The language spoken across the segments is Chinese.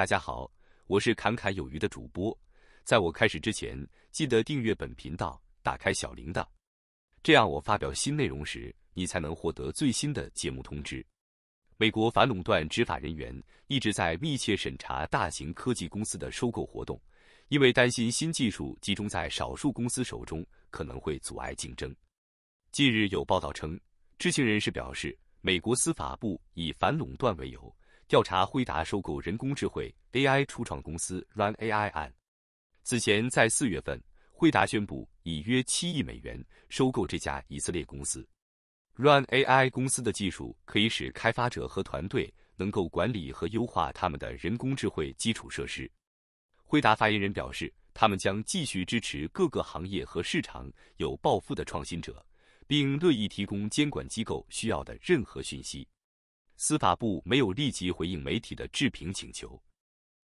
大家好，我是侃侃有余的主播。在我开始之前，记得订阅本频道，打开小铃铛，这样我发表新内容时，你才能获得最新的节目通知。美国反垄断执法人员一直在密切审查大型科技公司的收购活动，因为担心新技术集中在少数公司手中可能会阻碍竞争。近日有报道称，知情人士表示，美国司法部以反垄断为由。调查辉达收购人工智慧 AI 初创公司 Run AI 案。此前，在四月份，辉达宣布以约七亿美元收购这家以色列公司。Run AI 公司的技术可以使开发者和团队能够管理和优化他们的人工智慧基础设施。辉达发言人表示，他们将继续支持各个行业和市场有抱负的创新者，并乐意提供监管机构需要的任何讯息。司法部没有立即回应媒体的置评请求。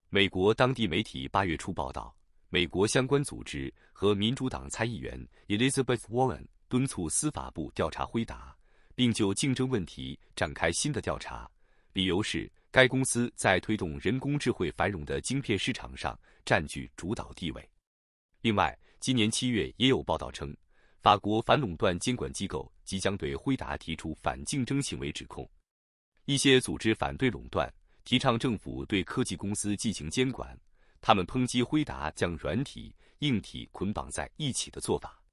美国当地媒体八月初报道，美国相关组织和民主党参议员 Elizabeth Warren 敦促司法部调查辉达，并就竞争问题展开新的调查，理由是该公司在推动人工智慧繁荣的晶片市场上占据主导地位。另外，今年七月也有报道称，法国反垄断监管机构即将对辉达提出反竞争行为指控。一些组织反对垄断，提倡政府对科技公司进行监管。他们抨击辉达将软体、硬体捆绑在一起的做法。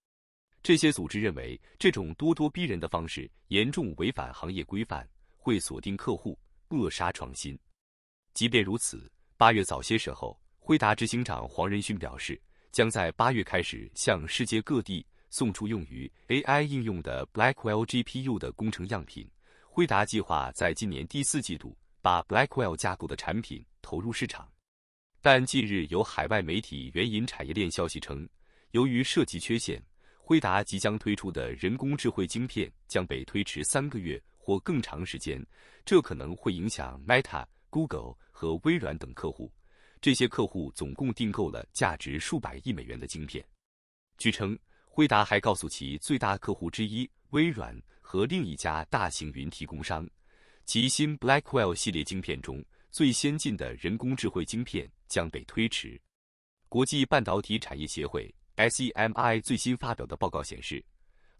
这些组织认为，这种咄咄逼人的方式严重违反行业规范，会锁定客户，扼杀创新。即便如此，八月早些时候，辉达执行长黄仁勋表示，将在八月开始向世界各地送出用于 AI 应用的 Blackwell GPU 的工程样品。辉达计划在今年第四季度把 Blackwell 架构的产品投入市场，但近日有海外媒体援引产业链消息称，由于设计缺陷，辉达即将推出的人工智慧晶片将被推迟三个月或更长时间，这可能会影响 Meta、Google 和微软等客户。这些客户总共订购了价值数百亿美元的晶片。据称，辉达还告诉其最大客户之一微软。和另一家大型云提供商，其新 Blackwell 系列晶片中最先进的人工智慧晶片将被推迟。国际半导体产业协会 （SEMI） 最新发表的报告显示，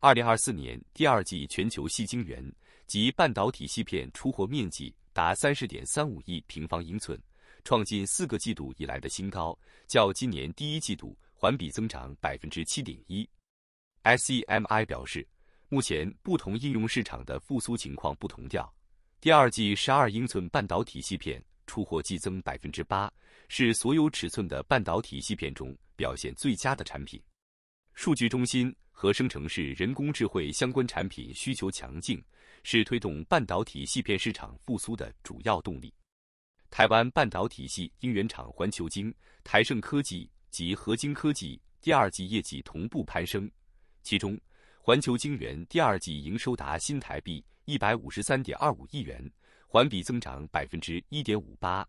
二零二四年第二季全球细晶圆及半导体芯片出货面积达三十点三五亿平方英寸，创近四个季度以来的新高，较今年第一季度环比增长百分之七点一。SEMI 表示。目前不同应用市场的复苏情况不同调。第二季十二英寸半导体芯片出货季增百分之八，是所有尺寸的半导体芯片中表现最佳的产品。数据中心和生成式人工智慧相关产品需求强劲，是推动半导体芯片市场复苏的主要动力。台湾半导体系晶圆厂环球晶、台盛科技及合晶科技第二季业绩同步攀升，其中。环球晶圆第二季营收达新台币一百五十三点二五亿元，环比增长百分之一点五八。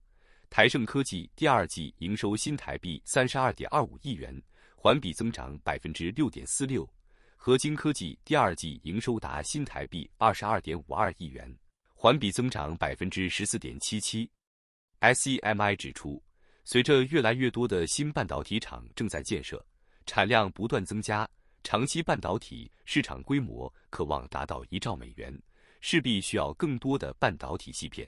台盛科技第二季营收新台币三十二点二五亿元，环比增长百分之六点四六。合晶科技第二季营收达新台币二十二点五二亿元，环比增长百分之十四点七七。SEMI 指出，随着越来越多的新半导体厂正在建设，产量不断增加。长期半导体市场规模渴望达到一兆美元，势必需要更多的半导体芯片。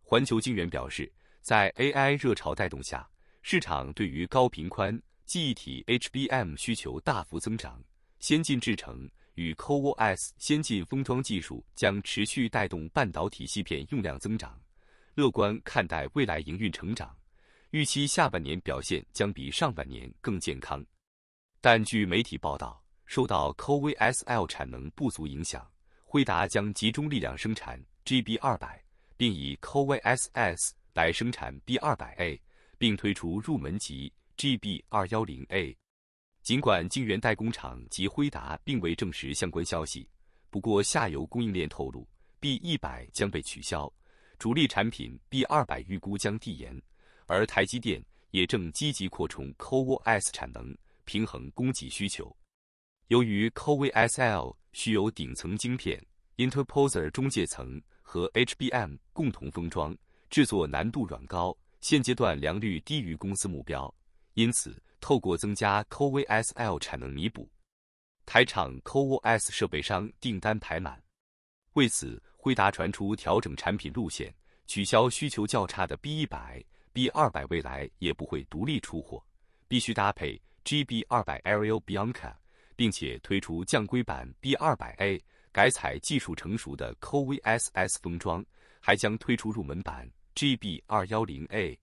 环球晶圆表示，在 AI 热潮带动下，市场对于高频宽记忆体 HBM 需求大幅增长，先进制程与 CoWoS 先进封装技术将持续带动半导体芯片用量增长。乐观看待未来营运成长，预期下半年表现将比上半年更健康。但据媒体报道，受到 CoVSL 产能不足影响，辉达将集中力量生产 GB 二百，并以 CoVSS 来生产 B 二百 A，并推出入门级 GB 二幺零 A。尽管晶圆代工厂及辉达并未证实相关消息，不过下游供应链透露 B 一百将被取消，主力产品 B 二百预估将递延，而台积电也正积极扩充 COVOS 产能。平衡供给需求。由于 CoVSL 需有顶层晶片、interposer 中介层和 HBM 共同封装，制作难度软高，现阶段良率低于公司目标，因此透过增加 CoVSL 产能弥补。台厂 CoWS 设备商订单排满，为此辉达传出调整产品路线，取消需求较差的 B 一百、B 二百，未来也不会独立出货，必须搭配 GB 二百 Ariel Bianca，并且推出降规版 B 二百 A，改采技术成熟的 CoVSS 封装，还将推出入门版 GB 二幺零 A。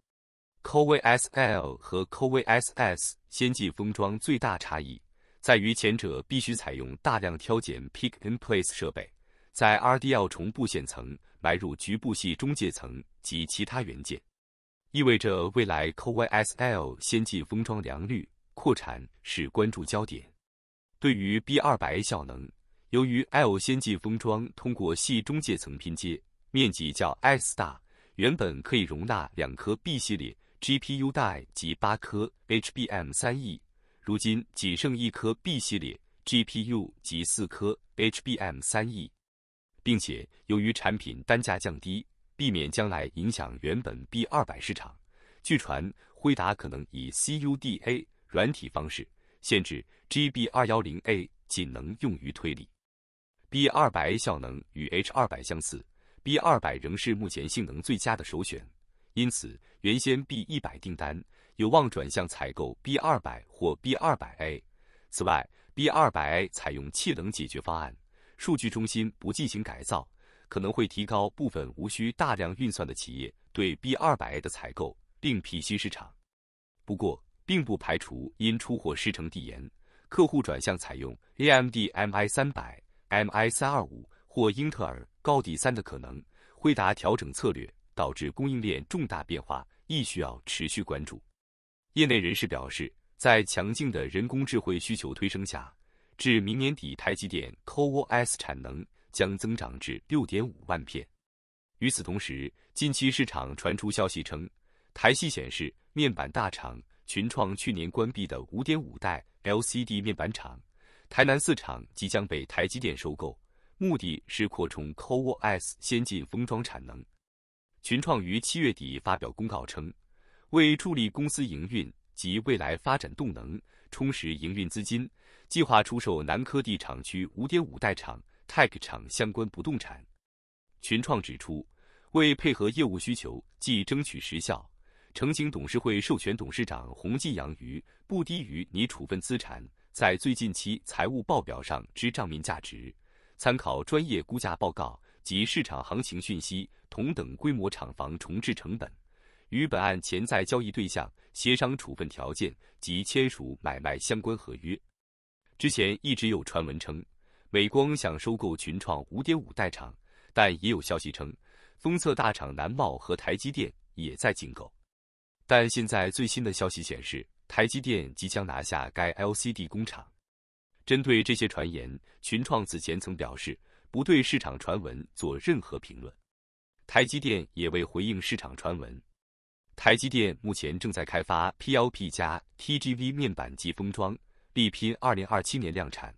CoVSL 和 CoVSS 先进封装最大差异。在于前者必须采用大量挑拣 Pick and Place 设备，在 RDL 重布线层埋入局部系中介层及其他元件，意味着未来 CoVSL 先进封装良率扩产是关注焦点。对于 B200A 效能，由于 L 先进封装通过系中介层拼接，面积较 S 大，原本可以容纳两颗 B 系列 GPU 带及八颗 HBM3E。如今仅剩一颗 B 系列 GPU 及四颗 HBM3E，并且由于产品单价降低，避免将来影响原本 B 二百市场，据传辉达可能以 CUDA 软体方式限制 GB 二幺零 A 仅能用于推理。B 二百 A 效能与 H 二百相似，B 二百仍是目前性能最佳的首选，因此原先 B 一百订单。有望转向采购 B 二百或 B 二百 A。此外，B 二百 A 采用气冷解决方案，数据中心不进行改造，可能会提高部分无需大量运算的企业对 B 二百 A 的采购，另辟新市场。不过，并不排除因出货失成递延，客户转向采用 AMD MI 三百、MI 三二五或英特尔高迪三的可能。辉达调整策略导致供应链重大变化，亦需要持续关注。业内人士表示，在强劲的人工智慧需求推升下，至明年底，台积电 CoWoS 产能将增长至六点五万片。与此同时，近期市场传出消息称，台系显示面板大厂群创去年关闭的五点五代 LCD 面板厂，台南四厂即将被台积电收购，目的是扩充 CoWoS 先进封装产能。群创于七月底发表公告称。为助力公司营运及未来发展动能，充实营运资金，计划出售南科地厂区五点五代厂 Tech 厂相关不动产。群创指出，为配合业务需求，即争取时效，澄清董事会授权董事长洪继阳于不低于拟处分资产在最近期财务报表上之账面价值，参考专业估价报告及市场行情讯息，同等规模厂房重置成本。与本案潜在交易对象协商处分条件及签署买卖相关合约。之前一直有传闻称，美光想收购群创五点五代厂，但也有消息称，封测大厂南茂和台积电也在竞购。但现在最新的消息显示，台积电即将拿下该 LCD 工厂。针对这些传言，群创此前曾表示不对市场传闻做任何评论，台积电也未回应市场传闻。台积电目前正在开发 PLP 加 TGV 面板及封装，力拼2027年量产。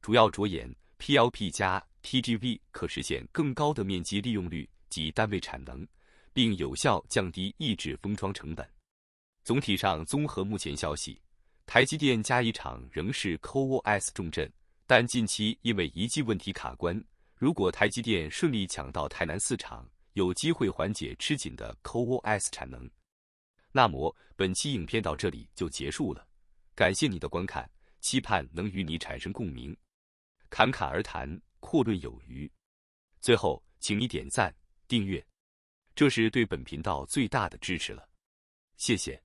主要着眼 PLP 加 TGV 可实现更高的面积利用率及单位产能，并有效降低抑制封装成本。总体上，综合目前消息，台积电加一厂仍是 CoWoS 重镇，但近期因为一技问题卡关。如果台积电顺利抢到台南四厂，有机会缓解吃紧的 CoWoS 产能。那么，本期影片到这里就结束了，感谢你的观看，期盼能与你产生共鸣。侃侃而谈，阔论有余。最后，请你点赞、订阅，这是对本频道最大的支持了，谢谢。